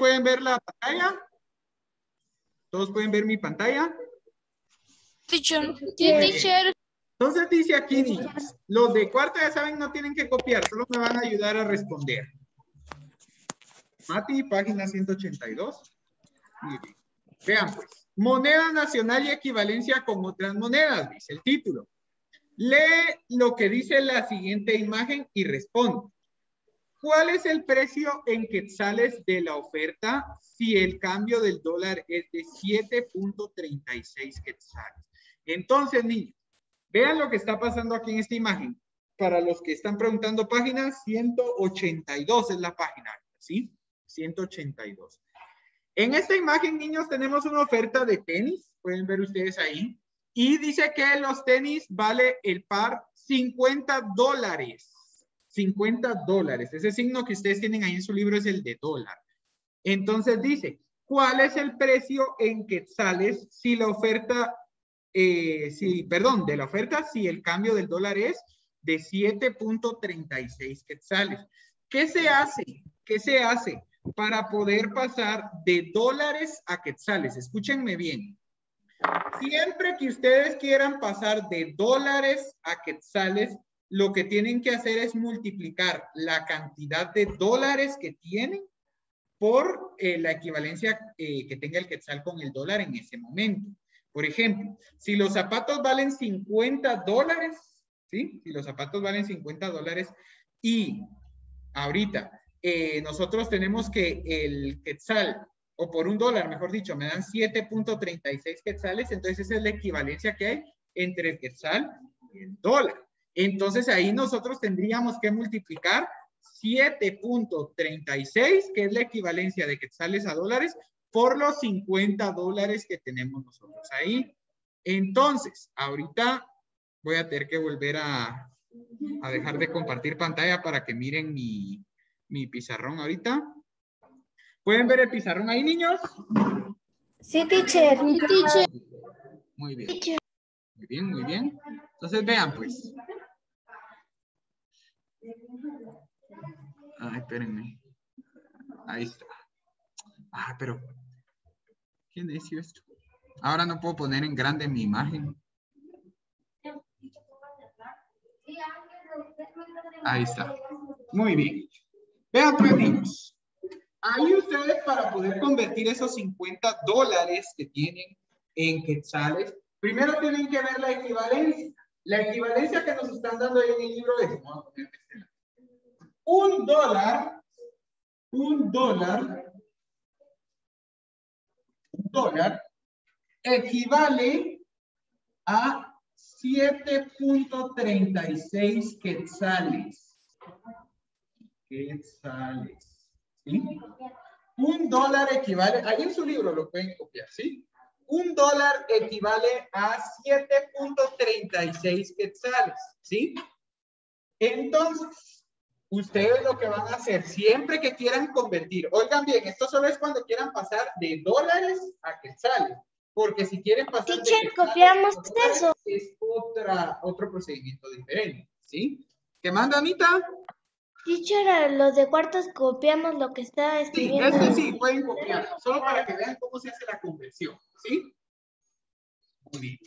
pueden ver la pantalla? ¿Todos pueden ver mi pantalla? Teacher. teacher. Entonces dice aquí, niños, los de cuarto ya saben, no tienen que copiar, solo me van a ayudar a responder. Mati, página 182. Vean pues, moneda nacional y equivalencia con otras monedas, dice el título. Lee lo que dice la siguiente imagen y responde. ¿Cuál es el precio en quetzales de la oferta si el cambio del dólar es de 7.36 quetzales? Entonces, niños, vean lo que está pasando aquí en esta imagen. Para los que están preguntando página, 182 es la página, ¿sí? 182. En esta imagen, niños, tenemos una oferta de tenis. Pueden ver ustedes ahí. Y dice que los tenis vale el par 50 dólares. 50 dólares. Ese signo que ustedes tienen ahí en su libro es el de dólar. Entonces dice, ¿cuál es el precio en quetzales si la oferta, eh, si, perdón, de la oferta, si el cambio del dólar es de 7.36 quetzales? ¿Qué se hace? ¿Qué se hace para poder pasar de dólares a quetzales? Escúchenme bien. Siempre que ustedes quieran pasar de dólares a quetzales, lo que tienen que hacer es multiplicar la cantidad de dólares que tienen por eh, la equivalencia eh, que tenga el quetzal con el dólar en ese momento. Por ejemplo, si los zapatos valen 50 dólares, ¿sí? Si los zapatos valen 50 dólares y ahorita eh, nosotros tenemos que el quetzal, o por un dólar, mejor dicho, me dan 7.36 quetzales, entonces esa es la equivalencia que hay entre el quetzal y el dólar. Entonces ahí nosotros tendríamos que multiplicar 7.36, que es la equivalencia de quetzales a dólares, por los 50 dólares que tenemos nosotros ahí. Entonces, ahorita voy a tener que volver a, a dejar de compartir pantalla para que miren mi, mi pizarrón ahorita. ¿Pueden ver el pizarrón ahí, niños? Sí, teacher. Sí, teacher. Muy bien. Muy bien, muy bien. Entonces, vean, pues. Ay, espérenme. Ahí está. Ah, pero. ¿Quién es esto? Ahora no puedo poner en grande mi imagen. Ahí está. Muy bien. Vean, pues, niños. Ahí ustedes para poder convertir esos 50 dólares que tienen en quetzales, primero tienen que ver la equivalencia. La equivalencia que nos están dando ahí en el libro es, este un dólar, un dólar, un dólar equivale a 7.36 quetzales. Quetzales. ¿Sí? Un dólar equivale, ahí en su libro lo pueden copiar, ¿sí? Un dólar equivale a 7.36 quetzales, ¿sí? Entonces, ustedes lo que van a hacer siempre que quieran convertir, oigan bien, esto solo es cuando quieran pasar de dólares a quetzales, porque si quieren pasar Teacher, copiamos eso. es otra, otro procedimiento diferente, ¿sí? ¿Qué manda, Anita? Teacher, los de cuartos copiamos lo que está escribiendo. Sí, ese sí, pueden copiar, solo para que vean cómo se hace la conversión, ¿sí? Muy bien.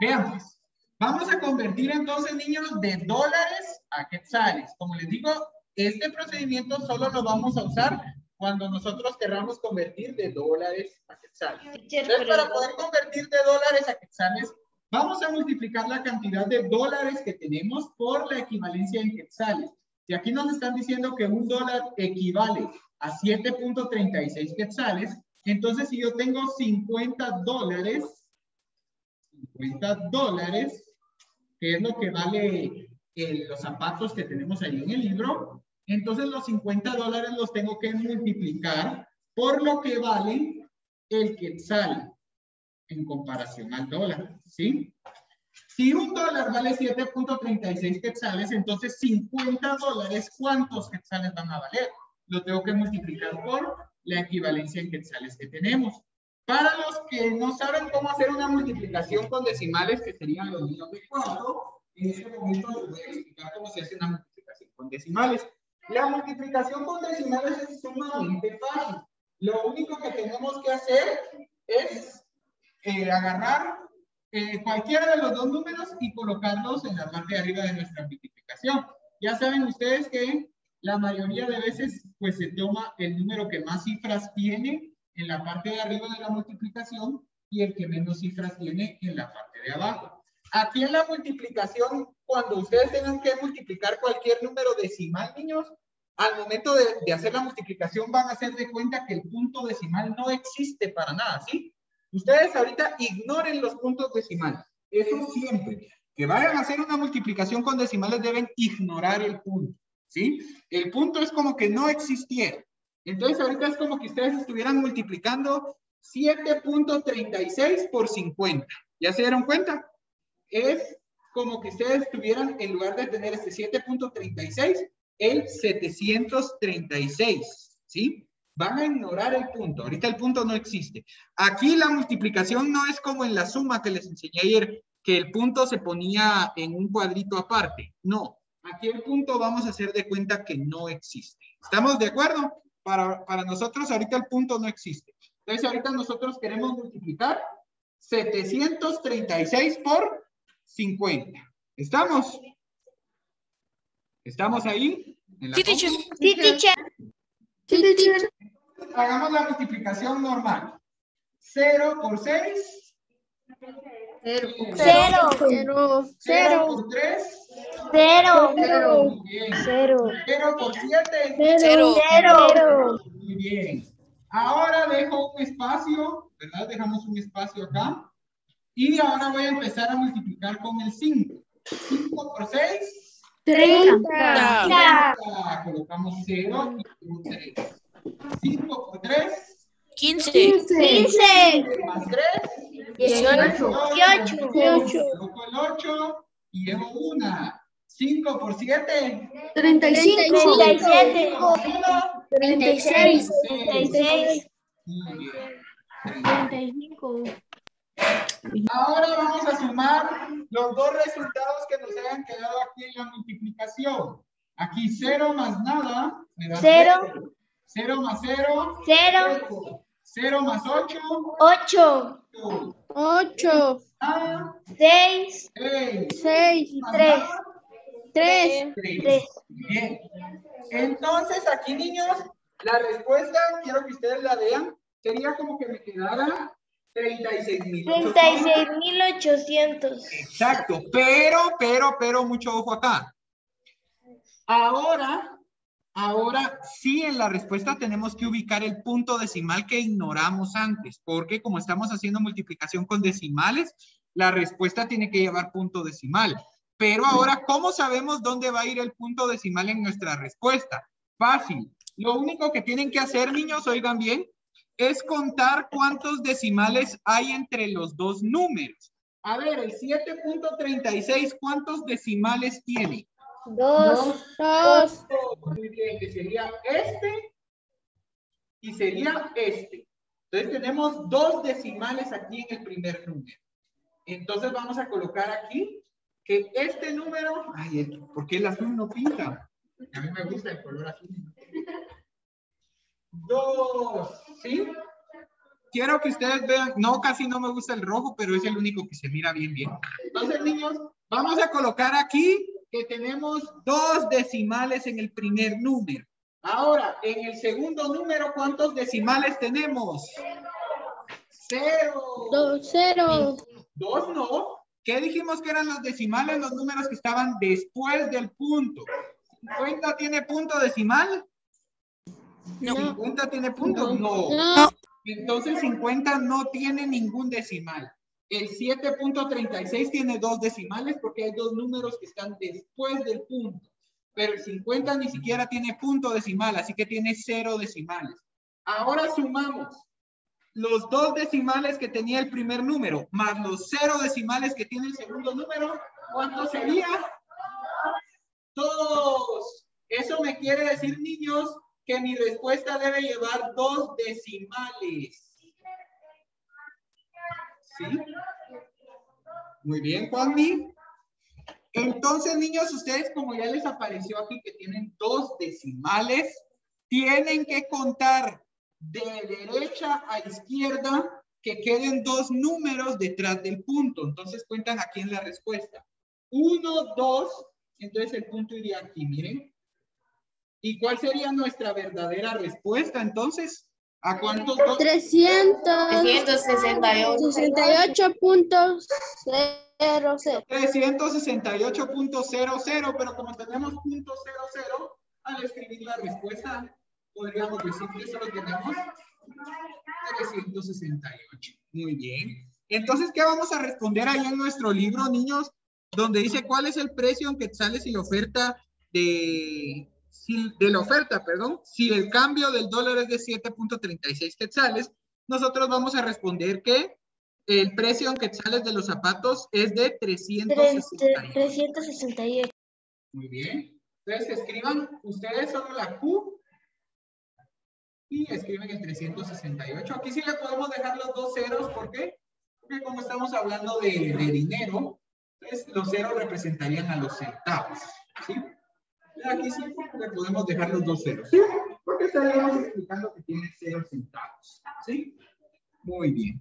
Veamos. Vamos a convertir entonces, niños, de dólares a quetzales. Como les digo, este procedimiento solo lo vamos a usar cuando nosotros queramos convertir de dólares a quetzales. Entonces, para poder convertir de dólares a quetzales, vamos a multiplicar la cantidad de dólares que tenemos por la equivalencia en quetzales. Si aquí nos están diciendo que un dólar equivale a 7.36 quetzales, entonces si yo tengo 50 dólares, 50 dólares, que es lo que vale eh, los zapatos que tenemos ahí en el libro, entonces los 50 dólares los tengo que multiplicar por lo que vale el quetzal en comparación al dólar, ¿sí? Si un dólar vale 7.36 quetzales, entonces 50 dólares, ¿cuántos quetzales van a valer? Lo tengo que multiplicar por la equivalencia en quetzales que tenemos. Para los que no saben cómo hacer una multiplicación con decimales, que serían los niños de cuatro, en este momento les voy a explicar cómo se hace una multiplicación con decimales. La multiplicación con decimales es sumamente fácil. Lo único que tenemos que hacer es eh, agarrar eh, cualquiera de los dos números y colocarlos en la parte de arriba de nuestra multiplicación. Ya saben ustedes que la mayoría de veces pues se toma el número que más cifras tiene en la parte de arriba de la multiplicación y el que menos cifras tiene en la parte de abajo. Aquí en la multiplicación, cuando ustedes tengan que multiplicar cualquier número decimal, niños, al momento de, de, hacer la multiplicación van a hacer de cuenta que el punto decimal no existe para nada, ¿sí? Ustedes ahorita ignoren los puntos decimales. Eso siempre. Que vayan a hacer una multiplicación con decimales deben ignorar el punto, ¿sí? El punto es como que no existiera. Entonces ahorita es como que ustedes estuvieran multiplicando 7.36 por 50. ¿Ya se dieron cuenta? Es como que ustedes tuvieran, en lugar de tener este 7.36, el 736, ¿sí? Van a ignorar el punto. Ahorita el punto no existe. Aquí la multiplicación no es como en la suma que les enseñé ayer, que el punto se ponía en un cuadrito aparte. No. Aquí el punto vamos a hacer de cuenta que no existe. ¿Estamos de acuerdo? Para, para nosotros ahorita el punto no existe. Entonces ahorita nosotros queremos multiplicar 736 por 50. ¿Estamos? ¿Estamos ahí? Sí, teacher. Sí, teacher. Sí, teacher. Hagamos la multiplicación normal. 0 por 6. 0. 0. 0 por 3. 0. 0. 0. 0 por 7. 0. 0. Muy bien. Ahora dejo un espacio, ¿verdad? Dejamos un espacio acá. Y ahora voy a empezar a multiplicar con el 5. 5 por 6. 30. Colocamos 0 y 3. 5 por 3. 15. 15. Más 3. 18. 18. Coloco el 8 y llevo 1. 5 por 7. 35. 37. 36. 36. Muy bien. 35. Ahora vamos a sumar los dos resultados que nos hayan quedado aquí en la multiplicación. Aquí 0 más nada. me da 0. 0 más 0. 0. 0 más 8. 8. 8, 6. 6. 6, 3. 3, 3. Bien. Entonces, aquí, niños, la respuesta, quiero que ustedes la vean, sería como que me quedara 36 mil. 36.800. Exacto, pero, pero, pero, mucho ojo acá. Ahora, ahora sí en la respuesta tenemos que ubicar el punto decimal que ignoramos antes, porque como estamos haciendo multiplicación con decimales, la respuesta tiene que llevar punto decimal. Pero ahora, ¿cómo sabemos dónde va a ir el punto decimal en nuestra respuesta? Fácil. Lo único que tienen que hacer, niños, oigan bien, es contar cuántos decimales hay entre los dos números. A ver, el 7.36, ¿cuántos decimales tiene? 2. 2, Muy bien, que sería este y sería este. Entonces tenemos dos decimales aquí en el primer número. Entonces vamos a colocar aquí que este número, ay, ¿por qué el azul no pinta? A mí me gusta el color azul. Dos, ¿sí? Quiero que ustedes vean, no, casi no me gusta el rojo, pero es el único que se mira bien, bien. Entonces, niños, vamos a colocar aquí que tenemos dos decimales en el primer número. Ahora, en el segundo número, ¿cuántos decimales tenemos? Cero. 2, 0, Dos no. ¿Qué dijimos que eran los decimales? Los números que estaban después del punto. ¿50 tiene punto decimal? No. ¿50 tiene punto? No. no, Entonces 50 no tiene ningún decimal. El 7.36 tiene dos decimales porque hay dos números que están después del punto. Pero el 50 ni siquiera tiene punto decimal, así que tiene cero decimales. Ahora sumamos los dos decimales que tenía el primer número, más los cero decimales que tiene el segundo número, ¿cuánto sería? Dos. Eso me quiere decir, niños, que mi respuesta debe llevar dos decimales. Muy bien, Juanmi. Entonces, niños, ustedes, como ya les apareció aquí que tienen dos decimales, tienen que contar de derecha a izquierda que queden dos números detrás del punto. Entonces cuentan aquí en la respuesta. Uno, dos, entonces el punto iría aquí, miren. ¿Y cuál sería nuestra verdadera respuesta? Entonces, ¿a cuántos dos? 368. 368. 68.00. 368.00, pero como tenemos punto 00, al escribir la respuesta, podríamos decir que solo tenemos 368. Muy bien. Entonces, ¿qué vamos a responder ahí en nuestro libro, niños? Donde dice cuál es el precio en quetzales y la oferta de, si- de la oferta, perdón. Si el cambio del dólar es de 7.36 quetzales, nosotros vamos a responder que el precio en quetzales de los zapatos es de Tres- 368. 368. Muy bien. Entonces escriban ustedes solo la Q y escriben el 368. Aquí sí le podemos dejar los dos ceros. ¿Por qué? Porque como estamos hablando de, de dinero, entonces los ceros representarían a los centavos. ¿sí? Aquí sí le podemos dejar los dos ceros. ¿sí? Porque estaríamos explicando que tiene cero centavos. ¿sí? Muy bien.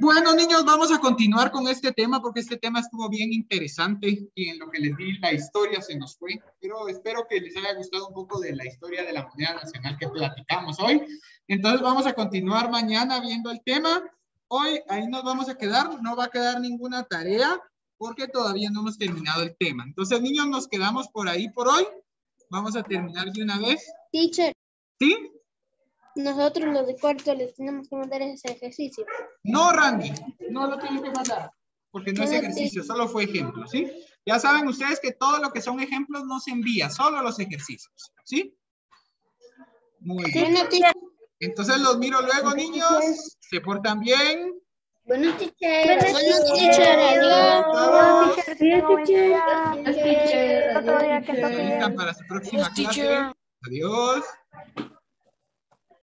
Bueno, niños, vamos a continuar con este tema porque este tema estuvo bien interesante y en lo que les di la historia se nos fue, pero espero que les haya gustado un poco de la historia de la moneda nacional que platicamos hoy. Entonces vamos a continuar mañana viendo el tema. Hoy ahí nos vamos a quedar, no va a quedar ninguna tarea porque todavía no hemos terminado el tema. Entonces, niños, nos quedamos por ahí por hoy. Vamos a terminar de una vez. Teacher, ¿Sí? nosotros los de cuarto les tenemos que mandar ese ejercicio. No, Randy, no lo tienes que mandar, porque no es ejercicio, solo fue ejemplo, ¿sí? Ya saben ustedes que todo lo que son ejemplos no se envía, solo los ejercicios, ¿sí? Muy bien. Entonces los miro luego, niños. Se portan bien. Bueno, teacher. Buenas Bueno, noches. teacher. Adiós. Que se listan para su próxima clase. Adiós.